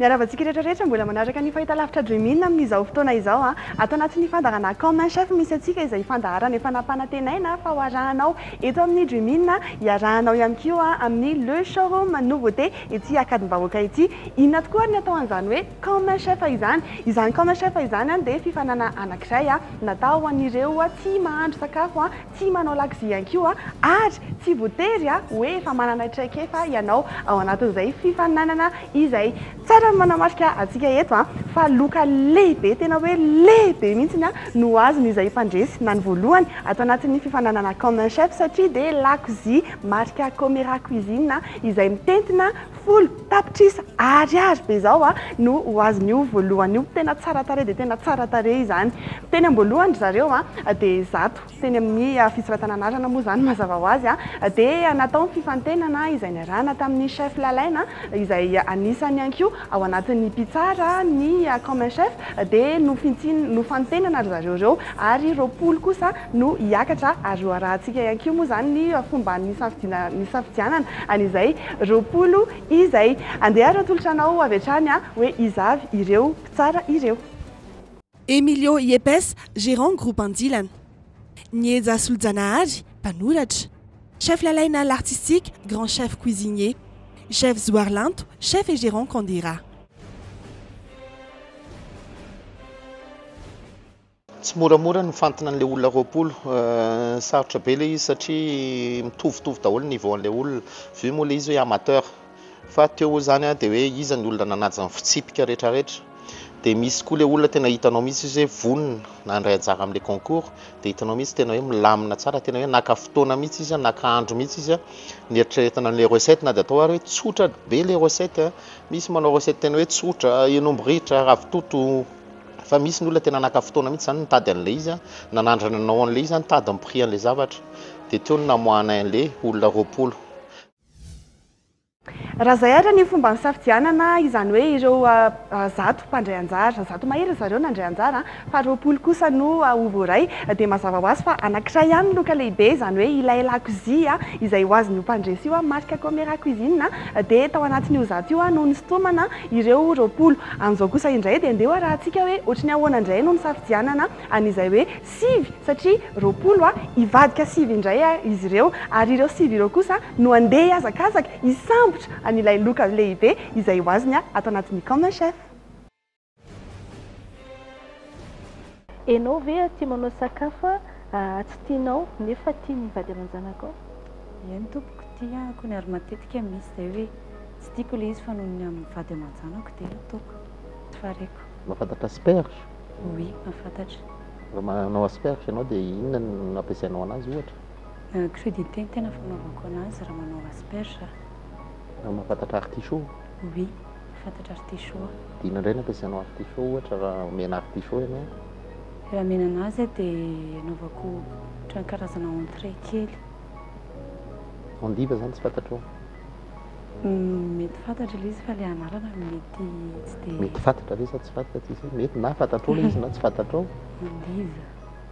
Miarahaba antsika rehetra rehetra mbola manaraka ny Fahitalavitra Dream In amin'izao fotoana izao. Ato anatin'ny fandaharana Comme un chef misy antsika izay fandaharana efa nampanantenaina fa ho arahanao eto amin'ny Dream In. Iarahanao ihany koa amin'ny Le Showroom Nouveauté ety Ankadimbahoaka ety. Inona tokoa ary ny atao an'izany hoe Comme un chef izany? Izany Comme un chef izany dia fifaninanana anankiray natao ho an'ireo tsy mahandro sakafo. tsy manao laxy ihany koa ary tsy voatery hoe efa manana traikefa ianao ao anatin'izay fifaninanana izay. Tsara ny manamarika antsika eto fa loka lehibe, tena hoe lehibe mihitsy no azon'izay mpandresy na ny voalohany ato anatin'ny fifaninanana Comme Chef satria dia laxy marika Comera Cuisine izay mitentina folo tapitrisa ariary be izao no ho azon'io voalohany io. Tena tsara tarehy dia tena tsara tarehy izany. Teny amboalohany ry zareo dia zato. Teny amin'ny fisoratana anarana moa izany mazava ho azy dia natao ny fifantenana izay niarahana tamin'ny chef Lalaina izay anisany ihany koa ao anatin'ny mpitsara ny comme chef dia nofintin nofantenana ry zareo ireo ary roapolo kosa no hiakatra ary ho arahantsika ihany koa moa izany ny fomba nisafidiana nisafidianana an'izay roapolo izay. Andeha ary atolotra anao avy hatrany hoe iza avy ireo mpitsara ireo. Emilio Yepes, Gérant Groupe Andilana. Niedza Rasolojanahary, mpanoratra. Chef Lalaina Lartistique, Grand Chef Cuisinier. Chef Zoarilanto, Chef et Gérant Candera. Tsy moramora ny mifantina an'ilay olona roapolo. Sarotra be ilay izy satria mitovitovy daholo ny niveau-n'ilay olona. Vue moa ilay izy hoe amateur. Fa teo izany a, dia hoe iza ny olona nanaja ny fitsipika rehetra rehetra, dia misy koa ilay olona tena hitanao mihitsy izy hoe vonona nandray anjara amin'ilay concours, dia hitanao mihitsy tena hoe milamina tsara, tena hoe naka fotoana mihitsy izy, naka andro mihitsy izy nieritreretana an'ilay recette, na dia atao ary hoe tsotra be ilay recette a, misy manao recette tena hoe tsotra, hen'omby ritra, ravitoto, fa misy ny olona tena naka fotoana mihitsy izany nitady an'ilay izy a, nanandrana nanao an'ilay izy a, nitady ny prix an'ilay zavatra, dia teo no namoahanay an'ilay olona roapolo. Raha izay ary ny fomba nisafidianana izany hoe ireo zato mpandray anjara. Zato mahery ry zareo nandray anjara fa roapolo kosa no ho voaray. Dia mazava ho azy fa anankiray ihany ny loka lehibe, izany hoe ilay lakozia izay ho azon'io mpandresy io marika Kaomera Cuisine. Dia tao anatin'io zato io no nisintomana ireo roapolo. Amin'izao kosa indray dia andeha hoarahantsika hoe ohatry ny ahoana indray no nisafidianana an'izay hoe. Sivy, satria roapolo a, hivadika sivy indray a izy ireo, ary ireo sivy ireo kosa no handeha hihazakazaka hisambotra an'ilay loka lehibe izay ho azony a ato anatin'ny camp-na chef. Enao ve aty manao sakafo a aa tsy tianao nefa tiany hivady aman-janakao? Eny tompoko, tiako ny ary matetika misy izay hoe tsy tiako ilay izy fa noho ny amin'ny vady aman-janako dia ataoko, divaireko. Mahafantatra asperge? Oui, mahafantatra. Raha manao asperge ianao dia inona no ampiasainao anazy ohatra? Crudité no tena fanaovako anazy raha manao asperge aho. Raha mahafantatra artichaut? Oui, mahafantatra artichaut aho. Dia inona indray no ampiasainao artichaut ohatra raha omena artichaut ianao? Raha omena anazy aho dia anaovako ohatran'ny karazana entrée kely. Endive izany tsy fantatrao? Mety fantatra ilay izy fa ilay anarana no mety tsy dia. Mety fantatra ve sa tsy fantatra tsy izay? Mety na fantatrao ilay izy na tsy fantatrao. Mandiza.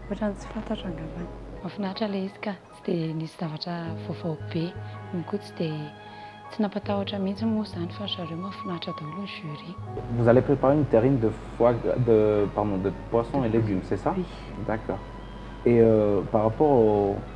Ohatran'ny tsy fantatro angambany. Mahafinaritra ilay izy ka, tsy dia nisy zavatra vaovao be. Moa koa tsy dia tsy nampatahotra mihitsy moa izany fa ry zareo mahafinaritra daholo ny jury. Vous allez préparer une terrine de foie gras, de pardon, de poisson et légumes, c'est ça? Oui. D'accord. Et par rapport au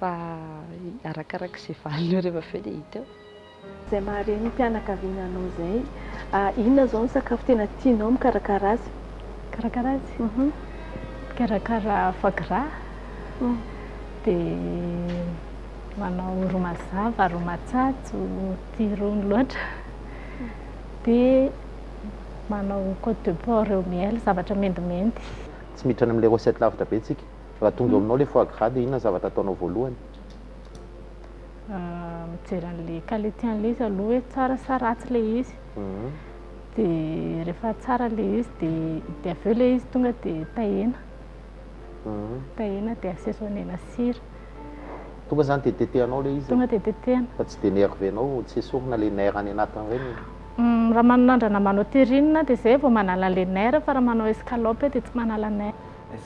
Fa arakaraka izay valinao rehefa avy eo dia hita eo. Izay mahare ny mpianakaviana anao izay. Inona izao ny sakafo tena tianao mikarakara azy? Mikarakara azy? Mikarakara foie gras, dia manao ro mazava, ro matsatso, tia rony loatra. Dia manao côte de porc eo miel, zavatra mendimendy. Tsy miditra any amin'ilay recette lavitra be isika. Raha tonga eo aminao ilay foie gras dia inona ny zavatra ataonao voalohany? Mijery an'ilay qualité an'ilay izy aloha hoe tsara sa ratsy ilay izy. Mhm. Dia rehefa tsara ilay izy dia dia avy eo ilay izy tonga dia tahena. Mhm. Tahena dia assaisonner na sira. Tonga izany dia tetehanao ilay izy? Tonga dia tetehana. Fa tsy dia nerveux anao, tsy esorina ilay nerf any anatiny ireny? Mm, Raha manandrana manao terrine dia izay vao manala an'ilay nerf fa raha manao escalope dia tsy manala nerf.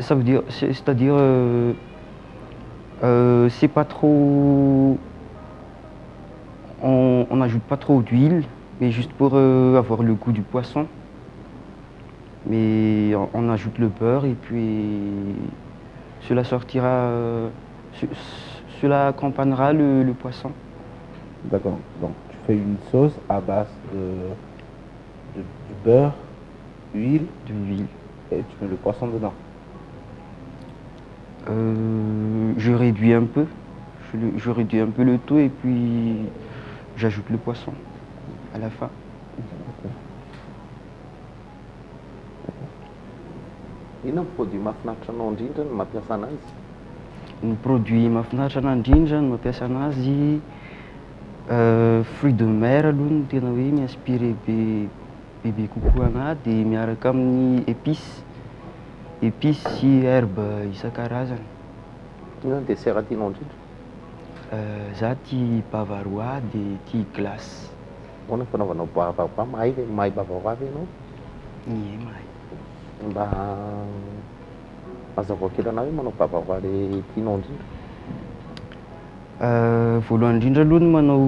Ça veut dire, c'est-à-dire, c'est pas trop on n'ajoute pas trop d'huile, mais juste pour euh, avoir le goût du poisson. Mais on, ajoute le beurre et puis cela sortira, euh, cela accompagnera le, poisson. D'accord. Donc tu fais une sauce à base de, beurre, huile, de Et tu mets le poisson dedans? Euh, je réduis un peu, je, le, je réduis un peu le tout et puis j'ajoute le poisson à la fin. Inona ny produit mahafinaritra anao indrindra ny mampiasa anazy? Ny produit mahafinaritra anao indrindra ny mampiasa anazy, euh, fruits de mer aloha no tena hoe mi-inspirer be bebe kokoa anà dia miaraka amin'ny épices, épices sy herbes isan-karazany. Inona ny dessert tianao indrindra? Za tia bavarois dia tia glace. Ahoana ny fanaovanao bavarois? Mahay ve, mahay bavarois ve ianao? Ie mahay. Mba hazavao kely anà hoe manao bavarois le tianao indrindra? Voalohany indrindra aloha ny manao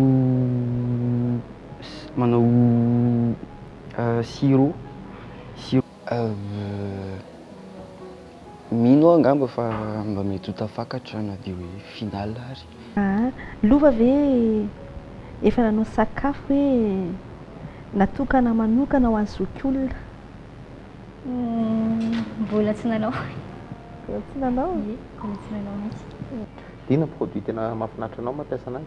manao sirop, mino aho angamba fa mba mety ho tafakatra na dia hoe finale ary. Aa, lova ve efa nanao sakafo hoe natokana manokana ho an'ny zokiolona? Humm, mbola tsy nanao. Mbola tsy nanao? Ie, mbola tsy nanao mihitsy. Inona produit tena mahafinaritra anao mampiasa anazy?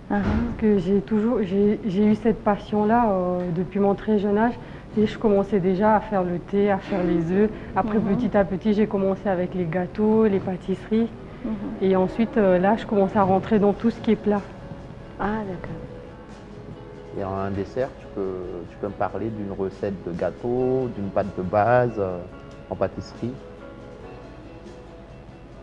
Ah. Parce que j'ai toujours eu cette passion-là euh, depuis mon très jeune âge. Et je commençais déjà à faire le thé, à faire les œufs. Après, mhm. petit à petit, j'ai commencé avec les gâteaux, les pâtisseries. Mhm. Et ensuite, euh, là, je commence à rentrer dans tout ce qui est plat. Ah, d'accord. Et en un dessert, tu peux, me parler d'une recette de gâteau, d'une pâte de base euh, en pâtisserie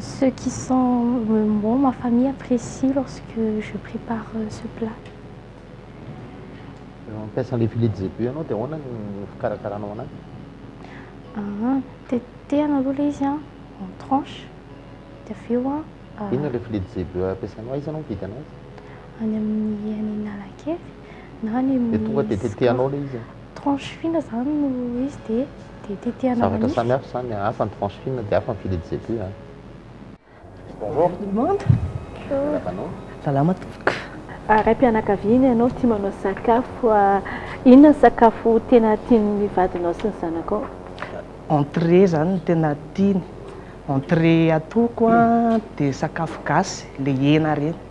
Ceux qui sont membres ma famille apprécie lorsque je prépare ce plat. Raha mampiasa an'ilay filet de zebu ianao dia ahoana ny fikarakaranao anazy? Tetehana aloha ilay izy an, en tranche, dia avy eo an. Inona ilay filet de zebu ampiasainao? Aiza ianao mividy anazy? Any amin'ny any Analakely. na ny amin'ny tonga dia tetehanao ilay izy tranche fine zany no izy dia dia tetehana manify zavatra samy hafa zany hafa ny tranche fine dia hafa ny filet de zebu a bonjour tout le monde bonjour salama tompoko raim-pianakaviana ianao tia manao sakafo inona ny sakafo tena tian'ny vadinao sy ny zanakao entrée zany no tena tiany entrée atoko dia sakafo gasy ilay hena ireny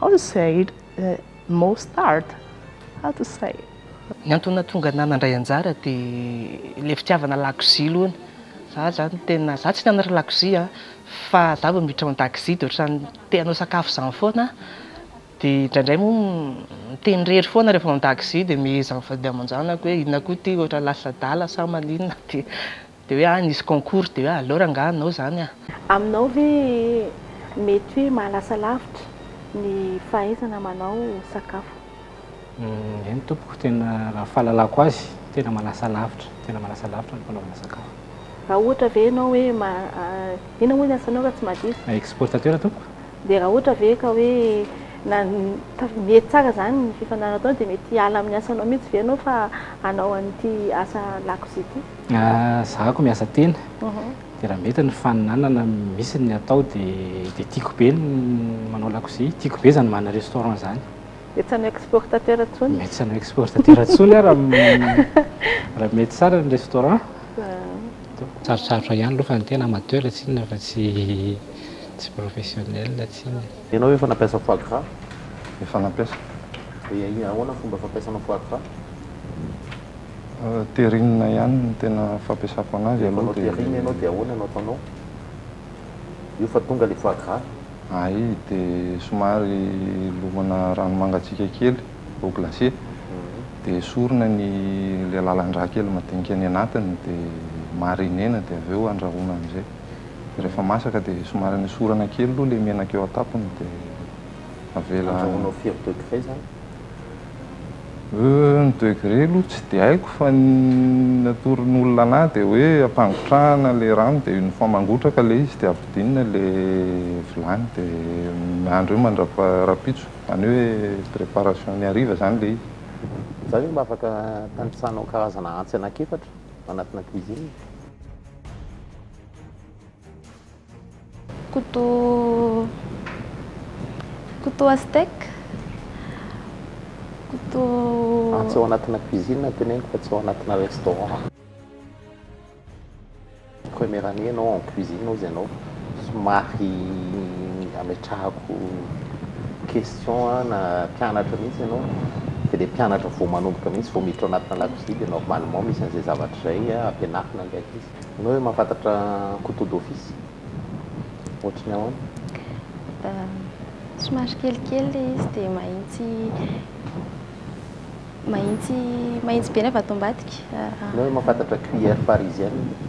How to say it? Mostard? How to say it? Ny antony nahatonga anah nandray anjara dia ilay fitiavana lakozia aloha. Za zany tena, za tsy nanary lakozia an, fa za vao miditra ao an-dakozia dia ohatran'ny te hanao sakafo zany foana aho, dia indraindray moa miteny irery foana rehefa ao an-dakozia dia miezaha mividy aman-janako hoe inona koa ity, ohatra lasy adala sa maninona dia. Dia hoe ah nisy concours dia hoe alors angaha anao izany ah. Aminao ve mety hoe mahalasa lavitra ny fahaizana manao sakafo? Eny tompoko, tena raha fahalalako azy tena mahalasa lavitra, tena mahalasa lavitra ny fanaovana sakafo. Raha ohatra ve ianao hoe, inona moa ny asanao raha tsy mahadiso? Exportateur tompoko. Dia raha ohatra ve ka hoe niha tsara izany ny fifanarahana ataonao dia mety hiala amin'ny asanao mihitsy ve ianao fa hanao an'ity asa lakozia ity? Zahako miasa tena dia raha mety ny faninanana misy ny atao dia dia tiako be ny manao lakozia, tiako be izany manana restaurant izany. Dia tsy hanao exportateur intsony? Mety tsy hanao exportateur intsony aho raha raha mety tsara ny restaurant. Sarotsarotra ihany aloha fa ny tena amateur tsinona fa tsy tsy professionnel tsinona. Ianao ve efa nampiasa foie gras? Efa nampiasa. Dia ahoana ny fomba fampiasanao foie gras? Terrine ihany no tena fampiasako anazy aloha dia. Rehefa manao terrine ianao dia ahoana no ataonao? Io fa tonga ilay foie gras. Ay dia somary lomana rano mangatsiaka kely, eau glacée, dia esorina ny ilay lalan-drà kely madinika any anatiny dia mariner-na dia avy eo andrahoina amin'izay. rehefa masaka dia somary anesorana kely aloha ilay menaka eo an-tampony dia avela. Andrahoinao firy degré izany? Euh, ny degré aloha tsy dia haiko fa ny natoron'olona anah dia hoe ampangotrahana ilay rano dia une fois mangotraka ilay izy dia avodinina ilay vilany dia miandry eo mandrapa rapitso, izany hoe préparation ny hariva izany ilay izy. Za ve mba afaka tanisahanao karazana antsy anak'efatra anatina cuisine? Koto Koto Aztèque Koto Fa tsy ao anatina cuisine no teneniko fa tsy ao anatina restaurant Première année ianao en cuisine hozy ianao somary ametrahako question Son a, na mpianatra mihitsy ianao dia ilay mpianatra vao manomboka mihitsy vao miditra ao anatina lakozia dia normalement misy an'izay zavatra izay ampianarina ilay ankizy. Ianao ve mahafantatra couteau d'office ohatry ny ahoana? Somary kelikely ilay izy dia mahitsy mahitsy mahitsy be ny avy ato ambadika. Ianao ve mahafantatra cuillère parisienne?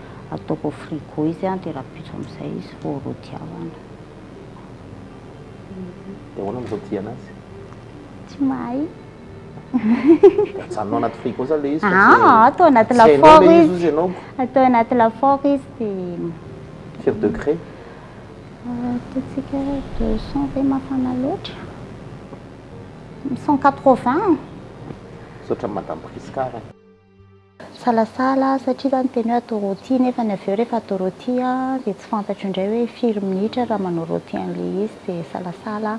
ataoko au frigo izy an dia rapitro amizay izy vao rodiavana. Dia ahoana no rodiana azy? Tsy mahay. Dia ajanonao anaty frigo zany le izy fa tsy Aa, atao anaty tsy hainao lafaoro le izy hozy izy. ianao ko. Atao anaty lafaoro izy dia Firy degré? Ataontsika deux cents ve mafana loatra? Cent quatre-vingts. Misaotra an'i Madame Prisca ary an. Salasala satria za niteny hoe atao rôti nefa ny avy eo rehefa atao rôti a dia tsy fantatro indray hoe firy minitra raha manao rôti an'ilay izy dia salasala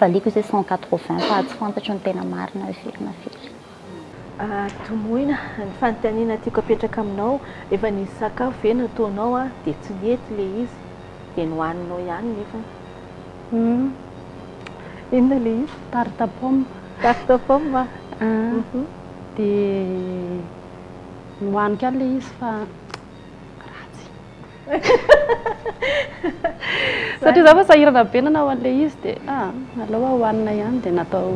valiako izay cent quatre vingt fa tsy fantatro ny tena marina hoe firy na firy. Tomoina, ny fanontaniana tiako apetraka aminao, efa nisy sakafo ve nataonao dia tsy nety ilay izy dia nohaninao ihany nefany? Humm inona ilay izy? Tarte à pomme. Tarte à pomme a? Ahh dia nohaniko ihany ilay izy fa ratsy satria za efa sahirana be nanao an'ilay izy dia ahh aleo aho hohanina ihany dia natao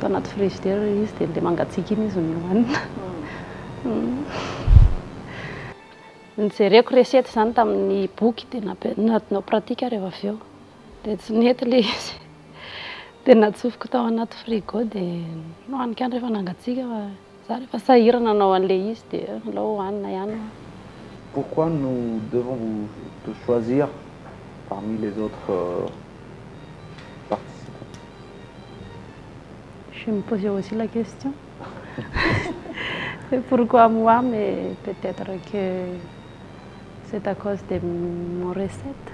tao anaty frigidaire ilay izy dia ilay mangatsiaka iny izy no nohanina. Nijereko recette izany tamin'ny boky dia nanao pratique aho rehefa avy eo dia tsy nety ilay izy dia natsofoko tao anaty frigo dia nohaniko ihany rehefa nangatsiaka fa za rehefa sahirana hanao an'ilay izy dia aleo hohanina ihany hoa. Pourquoi nous devons vous de choisir parmi les autres participants? Je me posais aussi la question. Pourquoi moi mais peut etre que c'est à cause de mon recette.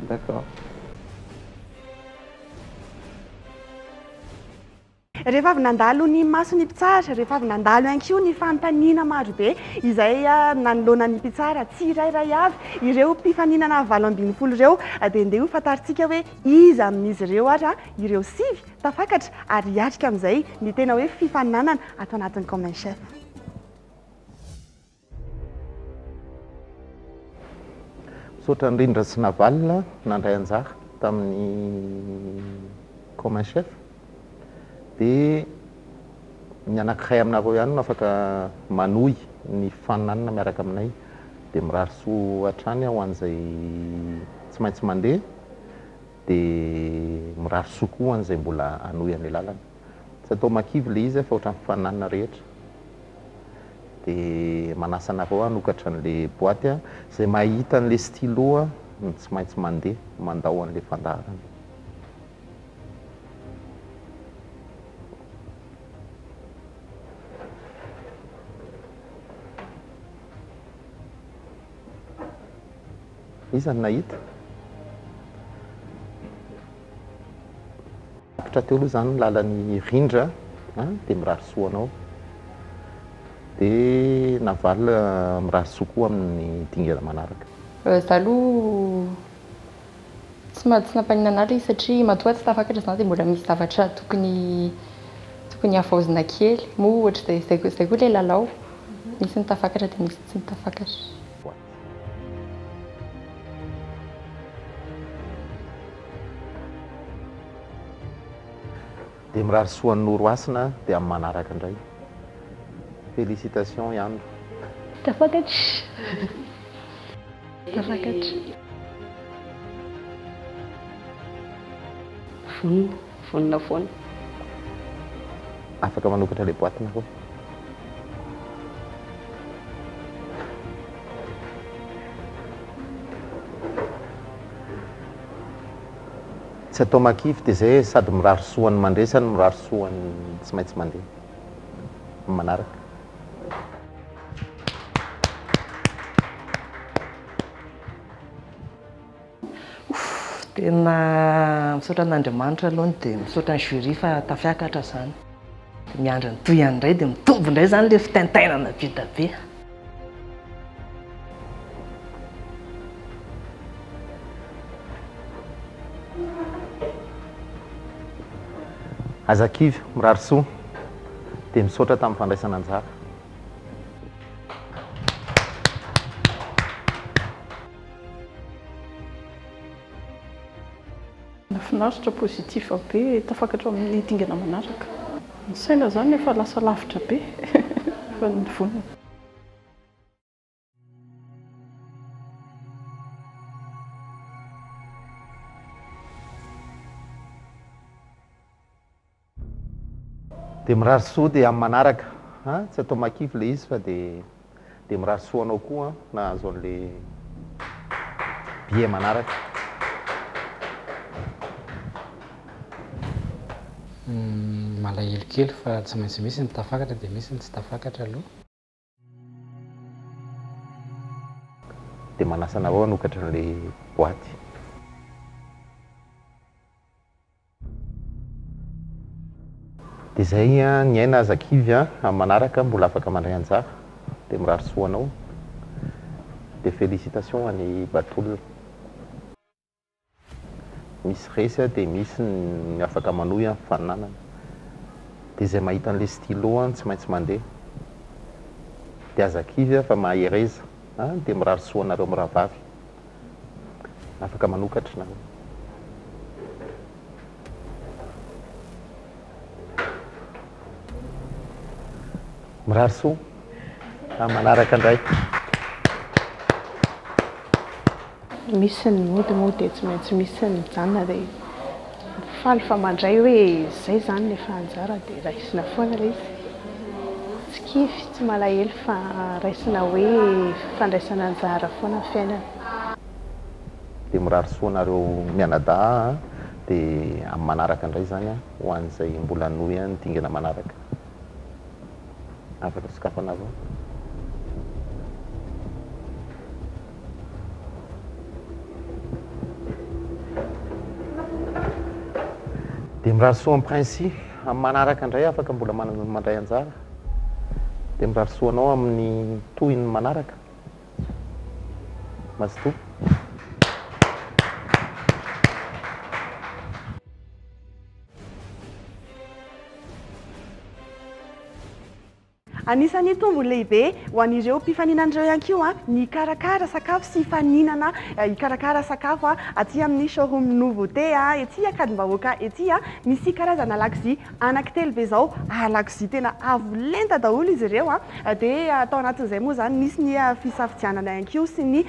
D'accord. Rehefa avy nandalo ny mason'ny mpitsara, rehefa avy nandalo ihany koa ny fanontaniana marobe izay nanoloana ny mpitsara tsirairay avy, ireo mpifaninana valo ambin'ny folo ireo dia ndeha hofantarintsika hoe iza amin'izy ireo ary ireo sivy Tafakatra ary hiatrika amin'izay ny tena hoe fifaninanana ato anatin'ny Comme un chef. Misaotra an'i Rindra sy Navalona nandray anjara tamin'ny Comme un chef. Dia ny anankiray aminareo ihany no afaka manohy ny fifaninanana miaraka aminay. Dia mirary soa hatrany ho an'izay tsy maintsy mandeha dia mirary soa koa ho an'izay mbola hanohy any lalana. Tsy atao mahakivy ilay izy fa ohatran'ny fananina rehetra. Dia manasa anareo hanokatra an'ilay boaty an. Izay mahita an'ilay stylo no tsy maintsy mandeha mandao an'ilay fandaharana. Iza no nahita? Tapitra teo aloha zany ny lalan'i Rindra an, dia mirary soa ho anao. Dia Naval mirary soa koa amin'ny dingana manaraka. Za aloha tsy tsy nampaninona anah le satria matoa tsy tafakatra zany de mbola misy zavatra tokony tokony havaozina kely moa ohatr'izay zay koa zay koa le lalao misy ny tafakatra de misy ny tsy ny tafakatra. Dia mirary soa an'i Noro Hasina dia amin'ny manaraka indray. Félicitations Yandro. Tafakatra. Tafakatra. Vonona. Vonona foana. Afaka manokatra ilay boite nareo. Tsy atao makivy dia izay e, sady mirary soa an'ny mandre sady mirary soa an'ny tsy maintsy mandeha ny manaraka. Tena misaotra an'Andriamanitra aloha ny dia misaotra ny jury fa tafiakatra zany. Miandry ny tohiny indray dia mitombo indray zany le fitaintainana be da be. Aza kivy, mirary soa dia misaotra tamin'ny fandraisana anjara. Nafinaritra positif be tafakatra amin'ny dingana manaraka. Ny saina zany efa lasa lavitra be fa ny volo. Dia mirary soa dia amin'ny manaraka a! Tsy atao makify ilay izy fa dia dia mirary soa anao koa an! Nahazo an'ilay billet manaraka. Malahelo kely fa tsy maintsy misy ny tafakatra dia misy ny tsy tafakatra aloha. Dia manasa anareo hanokatra an'ilay boaty. Dia izay ny aina aza kivy a, amin'ny manaraka mbola afaka mandray anjara. Dia mirary soa anao. Dia félicitations ho an'i Batolona. misy resy a de misy ny afaka manohy amin'ny faninanana de zay mahita an'le stylo an tsy maintsy mandeha de aza kivy a fa mahereza a de mirary soa anareo mirahavavy afaka manokatra nareo. Mirary soa amin'ny manaraka indray. Misy ny mody moa dia tsy maintsy misy ny mijanona dia faly fa mandray hoe izay izany ny efa anjara dia raisina foana ilay izy. Tsy kivy, tsy malahelo fa raisina hoe fandraisana anjara foana ny fiainana. dia mirary soa anareo mianadahy an! dia amin'ny manaraka indray izany an! ho an'izay mbola hanohy an! ny dingana manaraka afaka sokafana avy eo. Dia mirary soa an'i Princi amin'ny manaraka indray afaka mbola mandray anjara. Dia mirary soa anao amin'ny tohiny manaraka. Mazotoa. Anisan'ny tombony lehibe ho an'ireo mpifaninana ireo ihany koa ny hikarakara sakafo sy hifaninana hikarakara sakafo aty amin'ny showroom Nouveauté ety Ankadimbahoaka ety. Misy karazana lakozia Anaky telo be izao lakozia tena avo lenta daholo izy ireo dia tao anatin'izay moa izany nisy ny fisafidianana ihany koa sy ny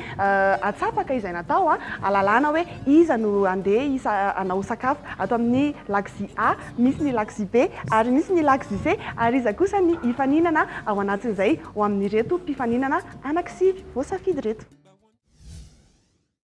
atsapaka izay natao halalana hoe iza no handeha hanao sakafo ato amin'ny lakozia A, misy ny lakozia B ary misy ny lakozia C ary iza kosa ny hifaninana ao anatin'izay ho amin'ireto mpifaninana anaky sivy voasafidy ireto.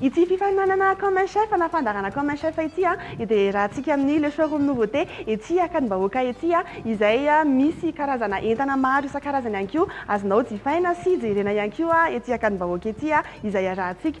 Ity fifaninanana Comme Chef na fandaharana Comme Chef ity dia iarahantsika amin'ny Le Showroom Nouveauté ety Ankadim-bahoaka ety, izay misy karazana entana maro isan-karazany ihany koa azonao jifaina sy jerena ihany koa ety Ankadim-bahoaka ety izay iarahantsika.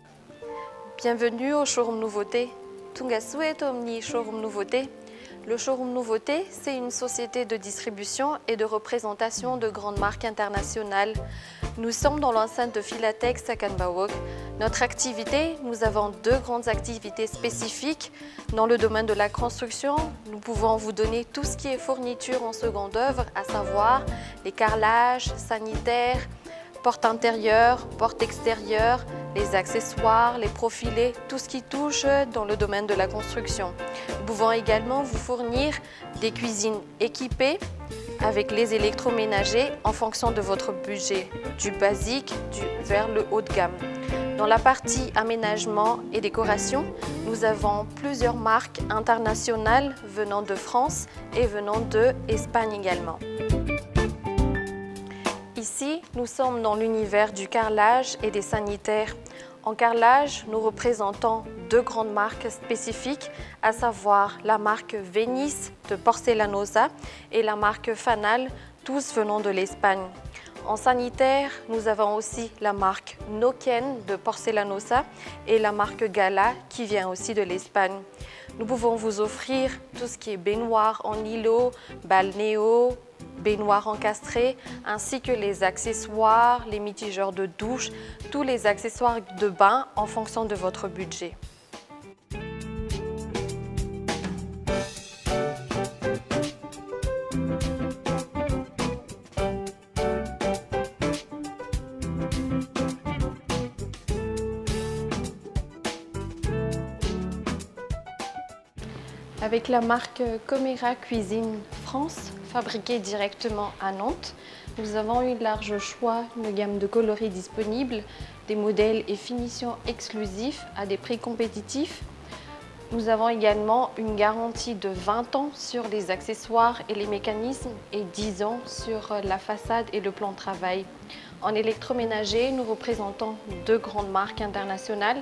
Bienvenue au showroom nouveauté. Tungasue Omni, Showroom Nouveauté. Le showroom Nouveauté, c'est une société de distribution et de représentation de grandes marques internationales. Nous sommes dans l'enceinte de à Sakanbawok. Notre activité, nous avons deux grandes activités spécifiques. Dans le domaine de la construction, nous pouvons vous donner tout ce qui est fourniture en seconde œuvre, à savoir les carrelages, sanitaires, porte intérieure, porte extérieure, les accessoires, les profilés, tout ce qui touche dans le domaine de la construction. Nous pouvons également vous fournir des cuisines équipées avec les électroménagers en fonction de votre budget, du basique du, vers le haut de gamme. Dans la partie aménagement et décoration, nous avons plusieurs marques internationales venant de France et venant de Espagne également. Ici, nous sommes dans l'univers du carrelage et des sanitaires. En carrelage, nous représentons deux grandes marques spécifiques, à savoir la marque Venice de Porcelanosa et la marque Fanal, tous venant de l'Espagne. En sanitaire, nous avons aussi la marque Noken de Porcelanosa et la marque Gala qui vient aussi de l'Espagne. Nous pouvons vous offrir tout ce qui est baignoire en îlot, balnéo, baignoires encastrées, ainsi que les accessoires, les mitigeurs de douche, tous les accessoires de bain en fonction de votre budget. Avec la marque Comera Cuisine, France, fabriqués directement à Nantes. Nous avons eu de large choix, une gamme de coloris disponibles, des modèles et finitions exclusifs à des prix compétitifs. Nous avons également une garantie de 20 ans sur les accessoires et les mécanismes et 10 ans sur la façade et le plan de travail. En électroménager, nous représentons deux grandes marques internationales,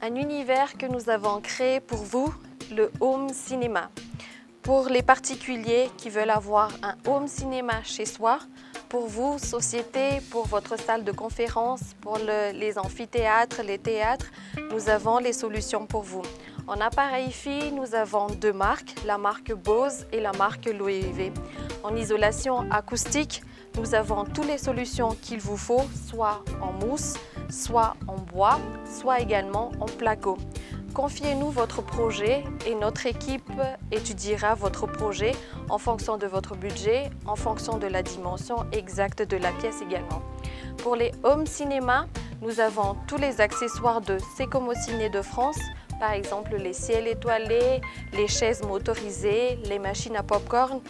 un univers que nous avons créé pour vous, le home cinéma. Pour les particuliers qui veulent avoir un home cinéma chez soi, pour vous, société, pour votre salle de conférence, pour les amphithéâtres, les théâtres, nous avons les solutions pour vous. En appareil fi, nous avons deux marques, la marque Bose et la marque Loewe. En isolation acoustique, nous avons toutes les solutions qu'il vous faut, soit en mousse, soit en bois, soit également en placo. Confiez-nous votre projet et notre équipe étudiera votre projet en fonction de votre budget, en fonction de la dimension exacte de la pièce également. Pour les home cinéma, nous avons tous les accessoires de Secomo Ciné de France, par exemple les ciels étoilés, les chaises motorisées, les machines à popcorn.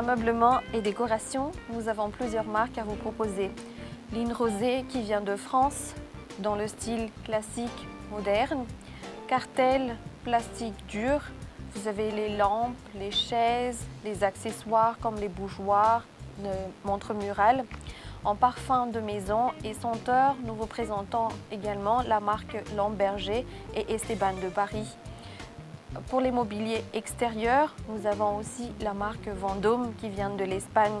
ameublement et décoration, nous avons plusieurs marques à vous proposer. Line Rosée qui vient de France, dans le style classique moderne. Cartel, plastique dur. Vous avez les lampes, les chaises, les accessoires comme les bougeoirs, les montres murales. En parfum de maison et senteur, nous vous présentons également la marque Lamberger et Esteban de Paris. Pour les mobiliers extérieurs, nous avons aussi la marque Vendôme qui vient de l'Espagne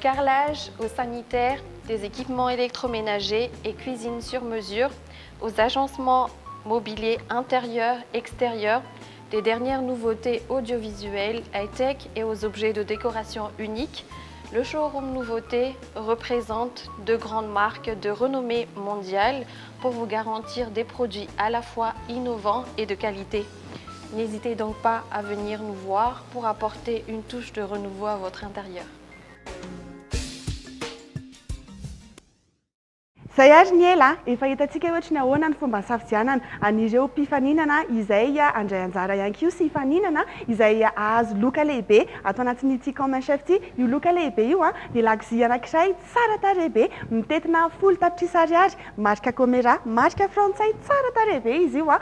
carrelage, aux sanitaires, des équipements électroménagers et cuisine sur mesure, aux agencements mobiliers intérieurs, extérieurs, des dernières nouveautés audiovisuelles, high-tech et aux objets de décoration uniques, le showroom Nouveauté représente de grandes marques de renommée mondiale pour vous garantir des produits à la fois innovants et de qualité. N'hésitez donc pas à venir nous voir pour apporter une touche de renouveau à votre intérieur. Izay ary ny ela a! Efa hitantsika ohatry ny ahoana ny fomba nisafidianana an'ireo mpifaninana izay handray anjara ihany koa sy hifaninana izay hahazo loka lehibe ato anatin'ity Comme un Chef ity. Io loka lehibe io dia lakozia anankiray tsara tarehy be mitentina folo tapitrisa ariary marika Comera, marika frantsay tsara tarehy be izy io.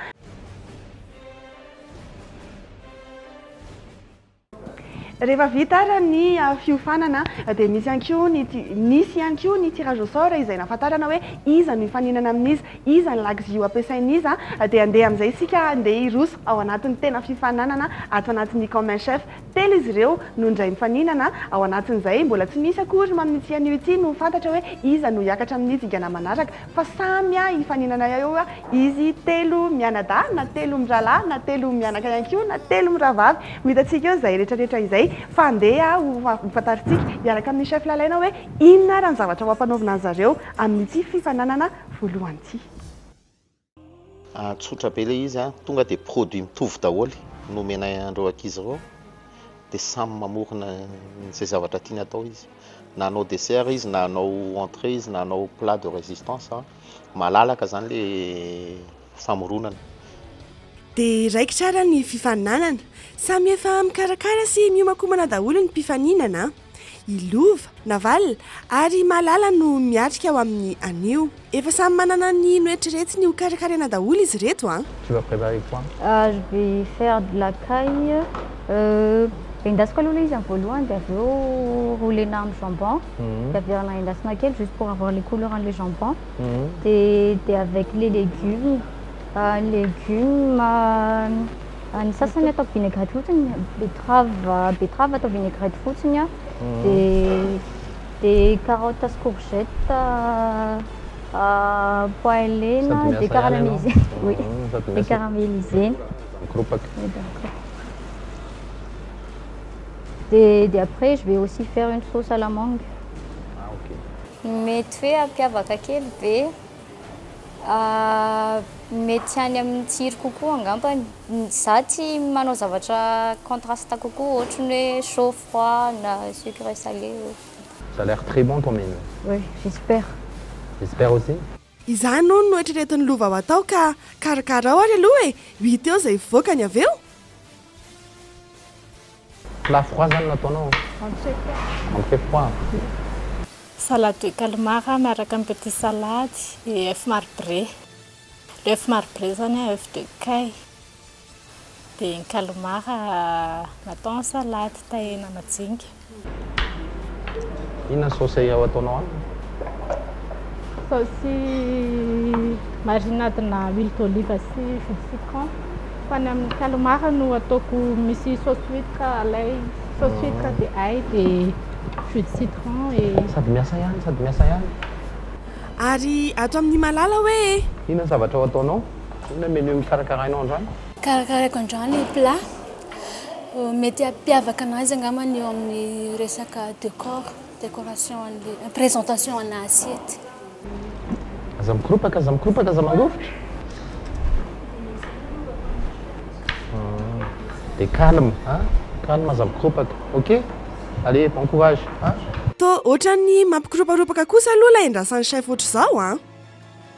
Rehefa vita ary ny fiofanana dia misy ihany koa ny nisy ihany koa ny tirage au sort izay nahafantarana hoe iza no hifaninana amin'iza, iza ny lakizio ampiasain'iza dia andeha amin'izay isika andeha hiroso ao anatin'ny tena fifaninanana ato anatin'ny Comme un chef. Telo izy ireo no indray mifaninana, ao anatin'izay mbola tsy misy akory mamin'ity anio ity no fantatra hoe iza no hiakatra amin'ny dingana manaraka fa samy hifaninana eo eo izy telo mianadahy na telo mirahalahy na telo mianaka ihany koa na telo mirahavavy. Ho hitantsika eo izay retraretra izay fa andeha ho fantarintsika hiaraka amin'ny chef Lalaina hoe inona ary ny zavatra ho ampanaovina an'zareo amin'ity fifananana voalohany ity. Tsotra be ilay izy, tonga dia produit mitovy daholo no omenay an'ireo ankizy ireo, dia samy mamorona izay zavatra tiany atao izy. Na hanao dessert izy, na hanao entrée izy, na hanao plat de résistance, malalaka izany ilay famoronana. Dia raikitra ary ny fifaninanana. Samy efa mikarakara sy miomankomana daholo ny mpifaninana an! I Lova, Naval, ary i Malala no miatrika ao amin'ny anio. Efa samy manana ny noeritreretiny ho karakaraina daholo izy ireto an! Tu vas préparer quoi? Ah, je vais faire de la caille, euh, endasiko aloha ilay izy amin'ny voalohany dia avy eo rouler-na amin'ny jambon, dia averina endasina kely juste pour avoir les couleurs an'ilay jambon, dia dia avec les légumes, ah, légumes. Ny sasany atao vinaigrette fotsiny, betterave, betterave atao vinaigrette fotsiny an, dia dia carotte sy courgette poêlée-na dia caramélisée, dia caramélisée-na. Dia dia après je vais aussi faire une sauce à la mangue. Mety hoe hampiavaka kely ve Mety any amin'ny tsiry kokoa angambany. Izaho tsy manao zavatra contraste kokoa ohatry ny hoe chaud, froid na sucre, salé ohatry ny. Ça a l'air très bon ton menu. Oui, j'espère. J'espère aussi. Izany hono no eritreretin'i Lova ho atao ka karakarao ary aloha e! Ho hita eo izay hivoaka ny avy eo! Plat froid zany no ataonao? Entrée froid. Entrée froid. Salade de calmar miaraka amin'ny petit salade et oeuf marbré. Ilay oeuf marbré zany an, oeuf de kay. Dia ny calmar natao en salade, tahiana majinika. Inona sauce ao ataonao aminy? Saosy marinade na huile d'olive sy jus de citron. Fa ny amin'ny calmar no ataoko misy sauce huitre alay sauce huitre dia hay dia jus de citron et Sady miasa ihany sady miasa ihany. Ary ato amin'i Malala hoe e! Inona ny zavatra ao ataonao? Inona menu karakarainao androany? Karakaraiko androany plat Mety hampiavaka anazy angamba ny eo amin'ny resaka decor, décoration an'le présentation ana assiette. Aza mikoropaka, aza mikoropaka, aza mangovitra. Dia calme a, calme aza mikoropaka. Ok? Allez, bon courage a. Toa ohatran'ny mampikoropakropaka kosa aloha ilay endrasan'i chef ohatr'izao an!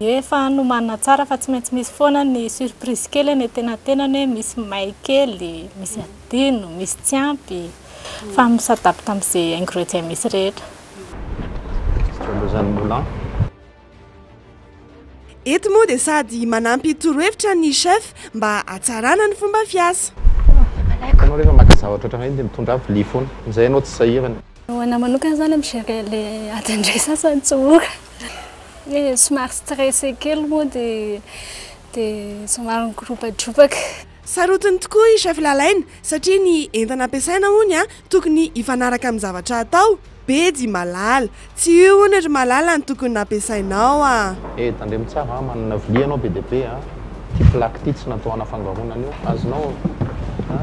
Efa nomanina tsara fa tsy maintsy misy foana ny surprise kely eny antenantenany hoe misy may kely, misy adino, misy tsy ampy fa mi s'adapte amin'izay ingredient misy rehetra. Eto moa dia sady manampy torohevitra ny chef mba hatsarana ny fomba fiasa. Ho anah manokana zany a mi-gerer le adin-dray sasany tsy mora hoe somary stressé kely moa dia dia somary migorodradroboka. Sarotiny tokoa i chef Lalaina satria ny entana ampiasaina hono a tokony hifanaraka amin'ny zavatra atao. Bedy i Malala. Tsy io hono ry Malala no tokony nampiasainao a! Eh, tandremo tsara a! Manana vilia ianao be dia be a! Ity plaque ity tsy natao hanafangaroana an'io. Azonao a!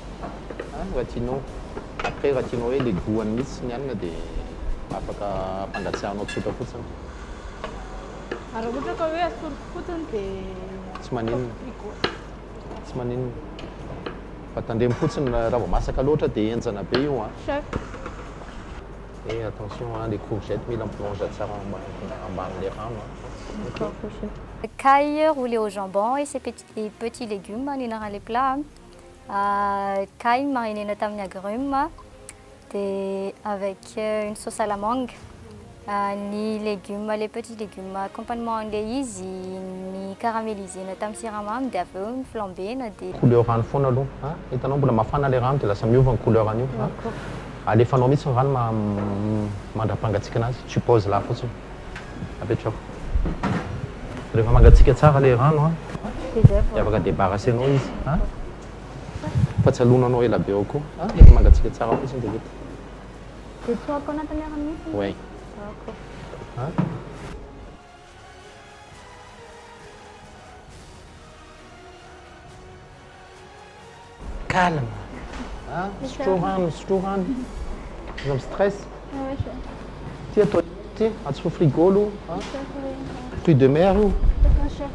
Any Vatino, après Vatino hoe le gout any mihitsy ny hanina dia afaka ampangatsiahanao tsotra fotsiny. Ary raha ohatra ka hoe asoriko fotsiny dia Tsy ataoko maninona. frigo. Tsy maninona. Fa tandremo fotsiny raha vao masaka loatra dia henjana be io an. Chef. Eh attention an, le courgette mila mi-plonger tsara ambany ambanin'le rano an. D'accord chef. Caille roulé au jambon et ses petits et petits légumes ny anaran'ilay plat a. Kay ny marinera tamin'ny agrumes dia avec une sauce à la mangue. Ny légumes, les petits légumes accompagnement an'ilay izy ny caramélisena tamin'ny siramamy dia avy eo ny flambena dia. Couleur rano foana aloha a! Hitanao mbola mafana ilay rano dia lasa miova ny couleur an'io a! Alefanao mihitsy ny rano mandrapangatsiaka an'azy, tu poses là fotsiny. Apetraho. Rehefa mangatsiaka tsara ilay rano an, dia afaka debarassenao izy an, fa tsy alonanao ela be ao koa an, rehefa mangatsiaka tsara ao izy dia vita. Dia tsoahako anatiny ary mihintsy izy? Oui. D'accord. Calme a! Sotroy rano, sotroy rano. Aza mi-stress. Ity atao ity, atsofoy frigo aloha a! Fruits de mer io,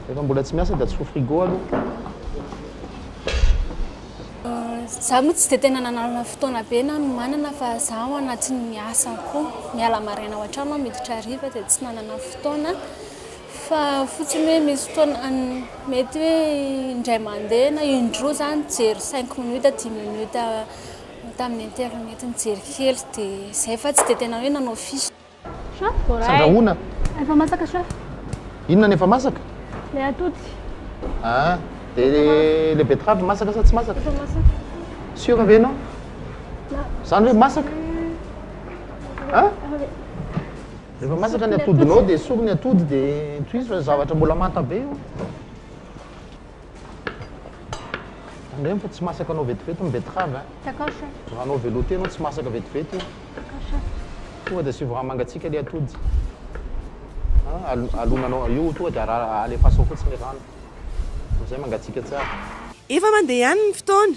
rehefa mbola tsy miasa dia atsofoy frigo aloha. Za moa tsy dia tena nanana fotoana be na nomanana fa za ao anatin'ny asako. Miala maraina ao an-trano aho miditra hariva dia tsy nanana fotoana. Fa fotsiny hoe misy fotoana mety hoe indray mandeha na indroa zany nijery cinq minutes dix minutes tamin'ny internet nijery kely dia izay fa tsy dia tena hoe nanao fiche. Chef vao ray. Fandrahoana? Efa masaka chef. Inona no efa masaka? Ilay atody. Ah, dia ilay betterave masaka sa tsy masaka? Efa masaka. Sûr ve ianao? Izany hoe masaka? Ah? Rehefa masaka ny atodinao dia esory ny atody dia tohizo fa zavatra mbola manta be io. Tandremo fa tsy masaka anao vetivety ny betterave a. D'accord chef. Raha anao velouté anao tsy masaka vetivety io. D'accord chef. Tonga dia asivo rano mangatsiaka le atody. Alonanao io tonga dia alefaso fotsiny ny rano. Amizay mangatsiaka tsara. Efa mandeha ihany ny fotoana.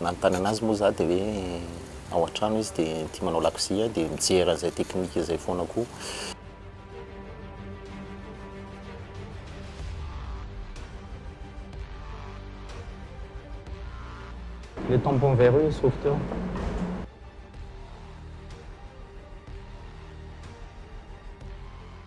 Nanontaniana azy moa za dia hoe ao an-trano izy dia tia manao lakozia dia mijery an'izay teknika izay foana koa. Le tampon vert io hisofo teo.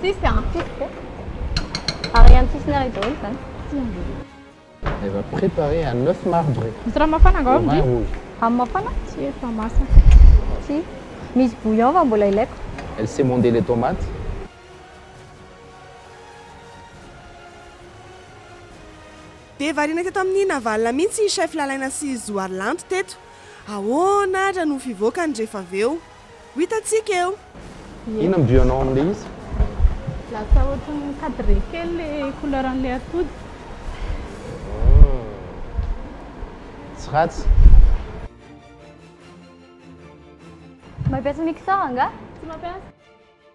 Tsisy an, tsisy ko. Ary an tsisy ny areky daholo zany. Tsy mandeha. Elle va preparer un oeuf marbré. Misy rano mafana nga ao aminy? Au vin rouge. Rano mafana? Tsy efa masaka. Tsy. Misy bouillon fa mbola ilaiko. Elle sait monder les tomates. Dia variana teto amin'i Navalona mihitsy i Chef Lalaina sy Zoary Lanto teto. Ahoana ary no fivoakany rehefa avy eo. Ho hitantsika eo! Inona no vue-nao amin'ilay izy? Lasa ohatry ny cadré kely ilay couleur an'ilay atody. Tsy ratsy. Mampiasa mixeur angaha? Tsy mampiasa.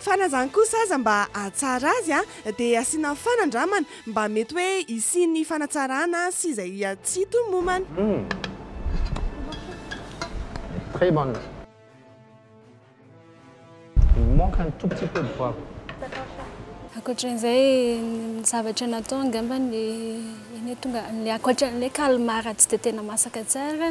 Fa na izany kosa aza mba hahatsara azy dia asiana fanandramana mba mety hoe hisian'ny fanatsarana sy izay hiatsitomomana. Hum! Très bonne! Il manque un tout petit peu de poivre. Ankoatran'izay ny zavatra natao angamba ny tonga ankoatran'ilay calmar tsy dia tena masaka tsara.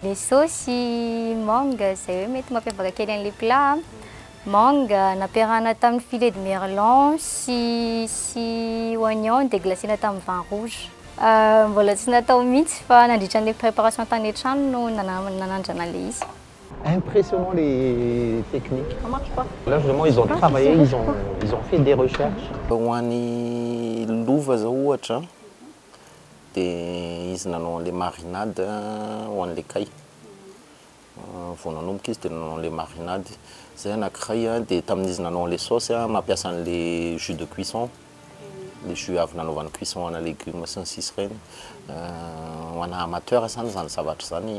Le saosy mangue izay hoe mety mampiavaka kely an'ilay plat a, mangue nampiarahana tamin'ny filet de merlan sy sy oignon dia glacena tamin'ny vin rouge. Mbola tsy natao mihitsy fa nandritra ny préparation tany an-trano no nanandrana ilay izy. Impressionnant le technique. Ça marche pas. Là vraiment ils ont travaillé, ils ont ils ont fait des recherches. Ho an'ny lova zao ohatra dia izy nanao an'ilay marinade ho an'ilay kay, vao nanomboka izy dia nanao an'ilay marinade, izay anakiray dia tamin'izy nanao an'ilay saosy mampiasa an'ilay jus de cuisson, ilay jus avy nanaovany cuisson ana légumes sy ny sisa ireny, ho anà amateur zany izany zavatra izany.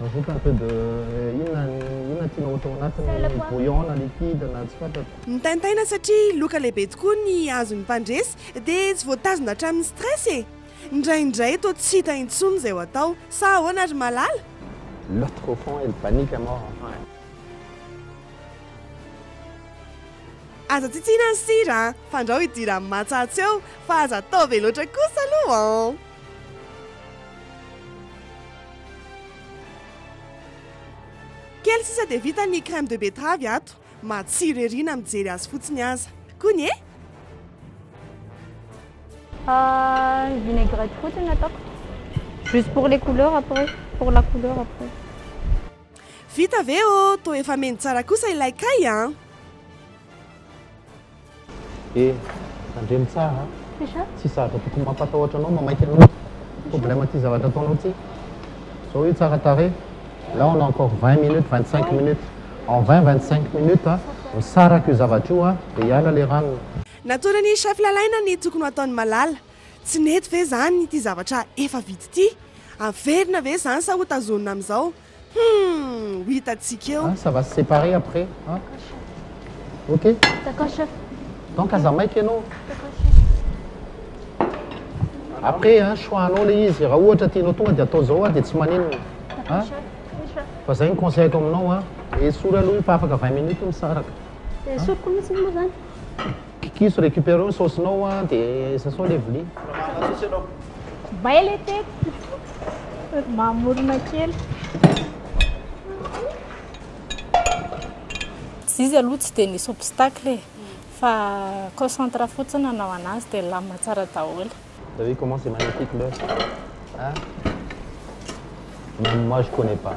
Mazoto un peu de inona inona tianao atao anatiny bouillon na liquide na tsy fantatro. Mitaintaina satria loka lehibe tokoa ny azon'ny mpandresy dia tsy voatazona hatramin'ny stress e! Indraindray toa tsy hita intsony izay ho atao. Sa ahoana ry Malala? L'autre au fond elle panique à mort enfin eh! Aza tsitsiana ny sira an! Fandrao hidiran'ny matsatsy eo fa aza atao be loatra kosa aloha an! Kely sisa dia vita ny crème de betterave ato. Matsiro ery na mijery azy fotsiny aza. Kony e! Ah, vinaigrette fotsiny ataoko. Juste pour les couleurs après, pour la couleur après. Vita ve ô? Toa efa mendy tsara kosa ilay kay an! Eh! Tandremo tsara a! Tsisy zavatra tokony mampatahotra anao mamaika anao problème ty zavatra ataonao ty. Zao io tsara tarehy, là on a encore vingt minutes, vingt cinq minutes, en vingt, vingt cinq minutes misaraka io zavatra io dia hiala le ranony. Nataonan'i chef Lalaina ny tokony ho ataon'i Malala. Tsy nety ve zany ity zavatra efa vita ity? Averina ve zany sa ho tazonina amizao? Humm ho hitantsika eo. Ah ça va se separer après ah ok D'accord chef donc aza maika ianao D'accord chef après an choix anao ilay izy raha ohatra tianao tonga dia atao izao an dia tsy maninona D'accord chef oui chef fa izay no conseilleko aminao an esory aloha io fa afaka vingt minutes io misaraka dia esoriko mihitsy moa izany. Kikiso recupereo ny saosinao a de sasao le vilia. May le teto. Mamorona kely. Izy aloha tsy dia nisy obstacle e, fa concentre fotsiny hanao anazy dia nilamina tsara daholo. T'as vu comment c'est magnifique l'oeuf hein? Même moi je connais pas.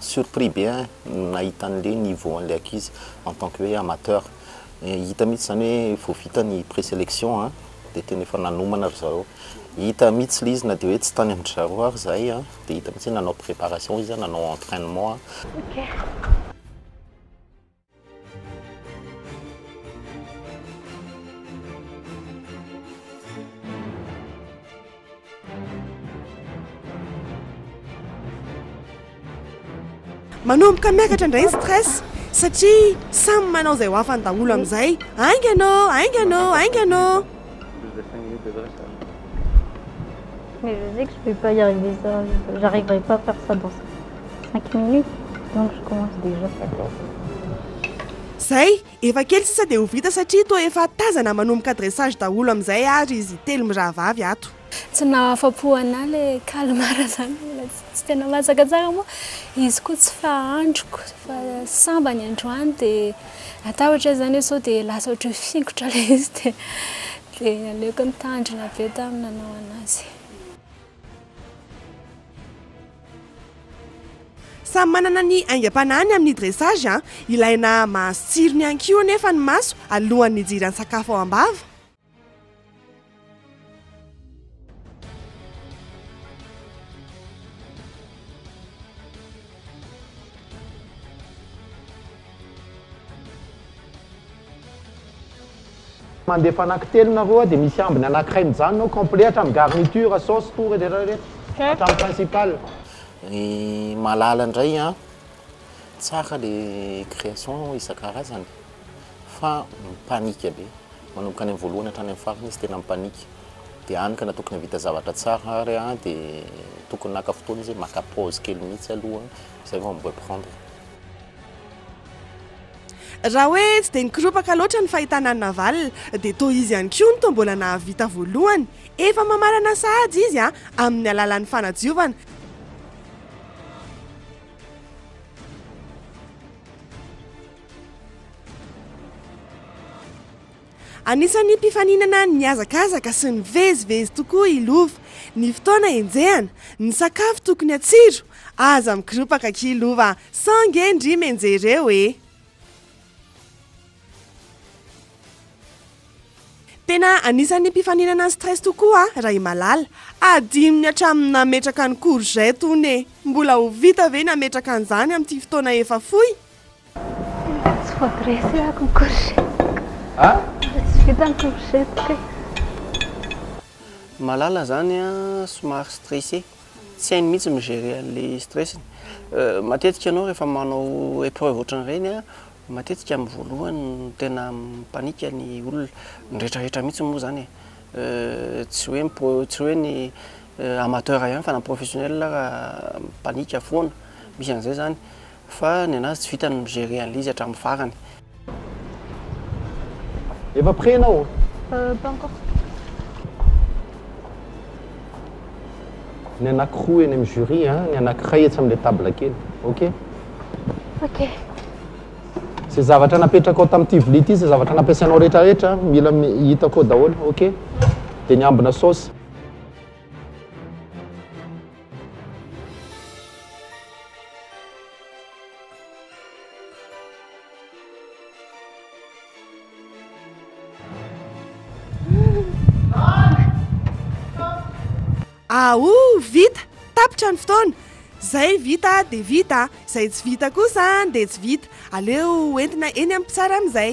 Surpris be ahy nahita an'le niveau an'le ankizy en tant que hoe amateur. Hita mihitsy zany hoe vao vita ny présélection a dia tena efa nanomana ry zareo. Hita mihitsy le izy na dia hoe tsy tany amin-dry zareo ary zahay a dia hita mihitsy hoe nanao préparation izy a, nanao entrainement a. Manomboka miakatra indray ny stress satria samy manao izay ho afany daholo amin'izay. Aingana ô, aingana ô, aingana ô. Zay, efa kely sisa dia ho vita satria toa efa tazana manomboka dressage daholo amin'izay ary izy telo mirahavavy ato. Tsy nahafapo anah le calmar zany mbola tsy tena masaka tsara moa izy koa tsy fa androko fa samba ny androany de atahotra zany hoe sao de lasa ohatry ny fingotra le izy de de aleoko nitandrina be tam nanao anazy. Samy manana ny aingam-panahiny amin'ny dressage an! Ilaina mahazo tsirony ihany koa anefa ny maso alohan'ny hijery an-tsakafo ao am-bava. mandefa anankitelo na roa dia misy ambiny anankiray mijanona ao complet hatramin'ny garniture, sauce, tour etc hatramin'ny principal. Ry malala indray an, tsara le création isan-karazany. fa mipanika be manomboka any amin'ny voalohany hatrany amin'ny farany izy tena mipanika dia any ka na tokony havita zavatra tsara ary a dia tokony naka fotoana izy hoe maka pause kely mihitsy aloha izay vao mi-reprendre Raha hoe tsy dia nikoropaka loatra ny fahitana an'i Naval dia toa izy ihany koa no toa mbola nahavita voalohany. Efa mamarana sahady izy a, amin'ny alalan'ny fanadiovana. Anisan'ny mpifaninana nihazakazaka sy nivezivezy tokoa i Lova. Ny fotoana enjehana, ny sakafo tokony hatsiro, aza mikoropaka akia Lova a! Sao nge ndry menjery eo e! Tena anisan'ny mpifaninana stress tokoa raha i Malala. Adinony hatramin'ny nametraka ny courgette hono e! Mbola ho vita ve ny hametraka an'izany amin'ity fotoana efa fohy? Tsy voadresy ako ny courgette. A? Tsy vita ny courgette kay. Malala zany a somary stressé, tsy hainy mihitsy mi-gérer an'le stress-ny. Matetika ianao rehefa manao épreuve ohatran'ireny a, matetika amin'ny voalohany no tena mi-panique ny olona, ny retraretra mihitsy moa zany e. Tsy hoe ny pro, tsy hoe ny amateur ihany fa na ny professionnel ara mi-panique foana, misy an'izay zany. Fa ny anazy tsy vitany ny mi-gerer an'ilay izy hatramin'ny farany. Efa prêt ianao? Euh, pas encore. Ny anankiroa eny amin'ny jury an, ny anankiray etsy amin'ilay table kely. Ok? Ok. Izay zavatra napetrakao tamin'ity vilia ity, izay zavatra nampiasainao rehetrarehetra, mila hita koa daholo. Ok? Dia ny ambina saosy. Aoh vita! Tapitra ny fotoana! Izay vita dia vita an! Izay tsy vita kosa dia tsy vita! Aleo ho entina eny amin'ny mpitsara amin'izay!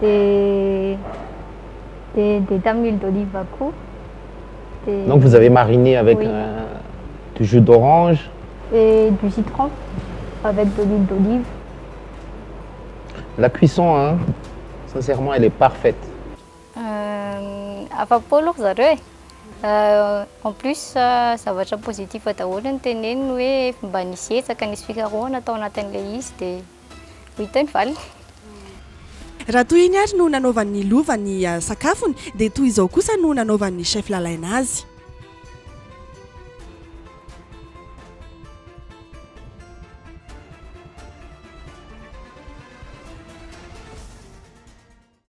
Dia dia dia tamin'ny huile d'olive koa. Dia Donc vous avez mariné avec Oui. euh, du jus d'orange. et du citron avec de l'huile d'olive. La cuisson, hein, sincèrement, elle est parfaite. Euh, afa-po aloha ry zareo e. Euh, en plus euh, zavatra positif daholo no teneniny hoe mba nisy ezaka, nisy fikarohana tao anatin'ilay izy dia Hita ny valiny. Raha toy iny ary no nanaovan'ny lova ny sakafony dia toy izao kosa no nanaovan'ny chef Lalaina azy.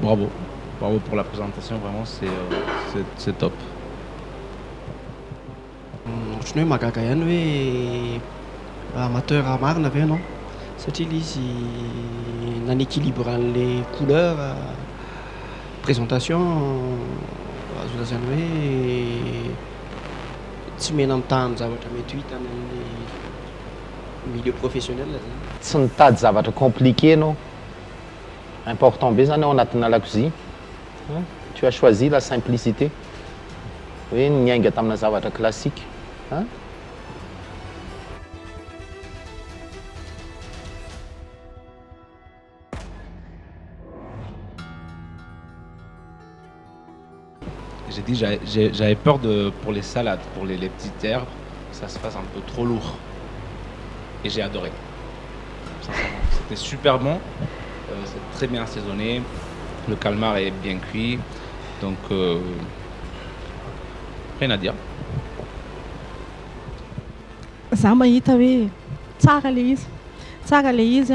Bravo bravo pour la présentation vraiment c'est c'est top. Ohatry ny hoe mahagaga ihany hoe amateur marina ve ianao satria ilay izy na ny equilibre an'ilay couleur, présentation azo lazaina hoe tsy mena mitaha amin'ny zavatra mety ho hita any amin'ny milieu professionnel izany. Tsy nitady zavatra compliqué ianao Important be zany ao anatina lakozia an! Tu as choisi la simplicité, hoe niainga tamina zavatra classique an! j'avais peur de, pour les salades, pour les, petites herbes, ça se fasse un peu trop lourd. Et j'ai adoré. C'était super bon, euh, c'est très bien assaisonné, le calmar est bien cuit, donc euh, rien à dire. tsara le izy,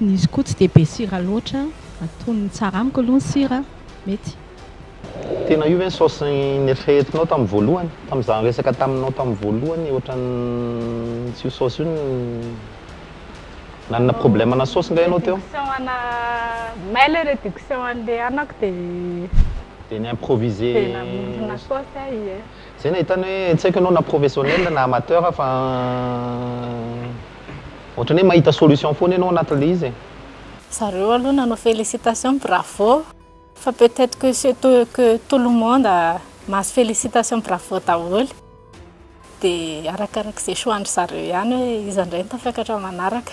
Izy koa tsy dia be sira loatra, atonony tsara amiko aloha ny sira, mety. Tena io ve ny saosy neritreretinao tamin'ny voalohany? Tamin'ny izaho niresaka taminao tamin'ny voalohany ohatran'ny tsy io saosy io no nanana problème ana saosy nga ianao teo? Réduction ana may ilay réduction an'ilay anako dia. Dia ni-improviser. Dia namorona saosy aho ie. Zay nahitany hoe tsy haiko ianao na professionnel na amateur fa ohatrany hoe mahita solution foana ianao anaty le izy e. Zareo aloha nanao félicitation bravo fa peut être que ce que tout le monde mahazo félicitation bravo daholo dia arakarak'izay choix ndry zareo ihany hoe iza ndray no tafakatra manaraka.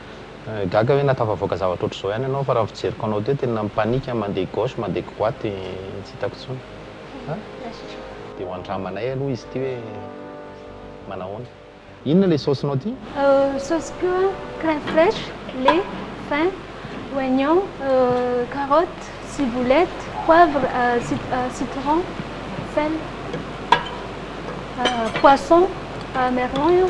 Gaga hoe nahatafavoaka zavatra ohatr'izao ihany ianao fa raha ny fijeriko anao teo tena mi-panique mandeha gauche mandeha droite tsy hitako intsony. Dia ho andramanay aloha izy ity hoe manahoana. Inona ilay saosinao ity? Saosy koa crème fraiche, lait, thym, oignon, carotte, ciboulette, poivre, citron, sel, poisson, merlan io.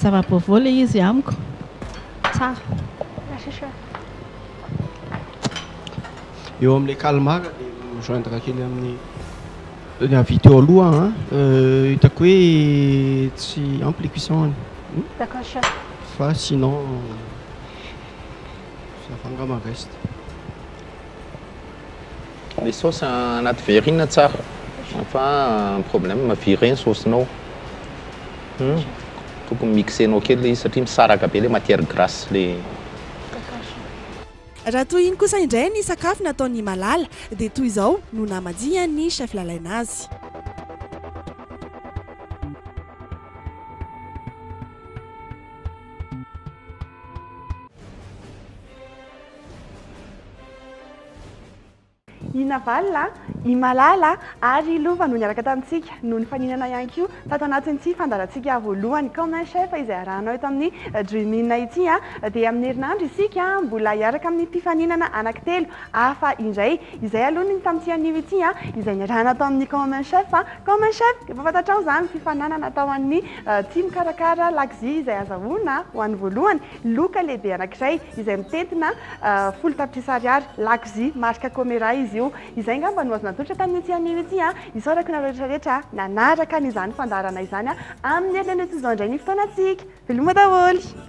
Zava-baovao ilay izy amiko. Tsara. Merci chef. Eo amin'ilay calmar dia mi joindre kely amin'ny ny avis teo aloha an. Hitako hoe tsy ampy ilay cuisson-ny. D'accord chef. Fa sinon ça va angamba ny reste. Le saosy anaty verre iny na tsara fa problème mavirer ny saosinao hum tokony mixenao kely le izy satria misaraka be le matière grasse sy le Kakashi. Raha toy iny kosa indray ny sakafo nataon' i Malala dia toy izao no namajian' ny chef Lalaina azy. I Navalona, i Malala ary i Lova no niaraka tamintsika no nifaninana ihany koa tato anatin'ity fandaharantsika voalohany Comme un chef izay arahanao eto amin'ny Dream In ity. Dia amin'ny herinandro isika mbola hiaraka amin'ny mpifaninana anankitelo hafa indray. Izay aloha ny tamin'ity anio ity izay niarahana tao amin'ny Comme un chef. Comme un chef, efa fantatrao izany ny fifaninanana atao an'ny tia mikarakara lakozia izay azahoana ho an'ny voalohany. Loka lehibe anankiray izay mitentina folo tapitrisa ariary, lakozia marika Comera izy io. Izay angamba no azo natolotra tamin'io Tianio ity. Isaorako ianareo rehetrarehetra nanaraka an'izany fandaharana izany amin'ny herinandro toy izao indray ny fotoanantsika. Veloma daholo!